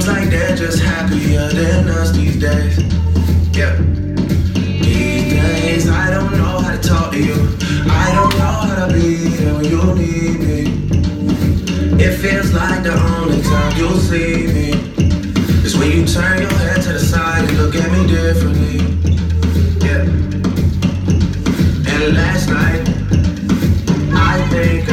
seems like they're just happier than us these days. Yeah. These days, I don't know how to talk to you. I don't know how to be here when you need me. It feels like the only time you'll see me is when you turn your head to the side and look at me differently. Yeah. And last night, I think